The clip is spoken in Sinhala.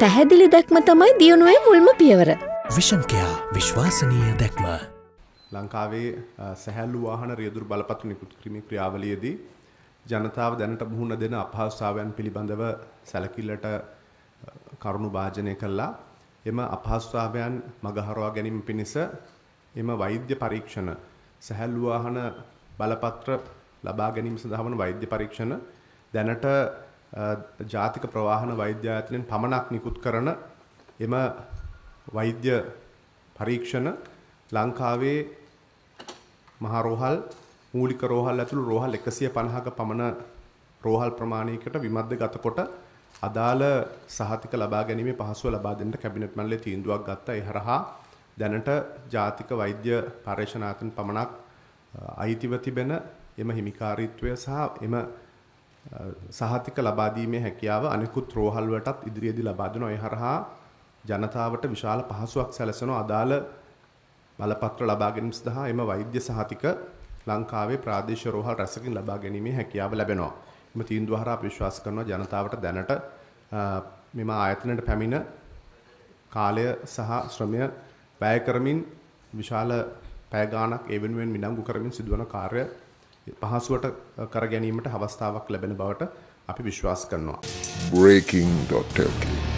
පැහැදිලි දැක්ම තමයි දියුණුවේ මුල්ම පියවර. විෂන්කයා විශ්වාසනීය දැක්ම. ලංකාවේ සැහැල්ලු වාහන රියදුරු බලපත්‍ර නිකුත් කිරීමේ ක්‍රියාවලියේදී ජනතාව දැනට මුහුණ දෙන අපහසුතාවයන් පිළිබඳව සැලකිල්ලට කරුණු භාජනය කළා. එම අපහසුතාවයන් මගහරවා ගැනීම පිණිස එම වෛද්‍ය පරීක්ෂණ සැහැල්ලු වාහන බලපත්‍ර ලබා ගැනීම සඳහා වන වෛද්‍ය පරීක්ෂණ දැනට ජාතික ප්‍රවාහන වෛද්‍ය ආයතනයෙන් පමණක් නිකුත් කරන එම වෛද්‍ය පරීක්ෂණ ලංකාවේ මහා රෝහල් මූලික රෝහල් ඇතුළු රෝහල් 150ක පමණ රෝහල් ප්‍රමාණයකට විමද්ද ගතකොට අදාළ සහතික ලබා ගැනීමේ පහසුව ලබා දෙන්න කැබිනට් මණ්ඩලය තීන්දුවක් ගත්තා. ඒ හරහා දැනට ජාතික වෛද්‍ය පරීක්ෂණාතන පමණක් අයිතිව තිබෙන එම හිමිකාරීත්වය සහ එම සහතික ලබා දීමේ හැකියාව අනිකුත් රෝහල් වලටත් ඉදිරියේදී ලබා දෙනවා. ඒ හරහා ජනතාවට විශාල පහසුවක් සැලසෙන අදාළ බලපත්‍ර ලබා ගැනීම සඳහා එම වෛද්‍ය සහතික ලංකාවේ ප්‍රාදේශීය රෝහල් රැසකින් ලබා ගැනීමේ හැකියාව ලැබෙනවා. එම තීන්දුව හරහා අපි විශ්වාස කරනවා ජනතාවට දැනට මෙම ආයතනයට පැමිණ කාලය සහ ශ්‍රමය වැය කරමින් විශාල පැය ගාණක් ඒ වෙනුවෙන් මිනංගු කරමින් සිදුවන කාර්ය පහසුවට කර ගැනීමට අවස්ථාවක් ලැබෙන බවට අපි විශ්වාස කරනවා. breaking.lk